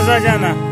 Рамаза жана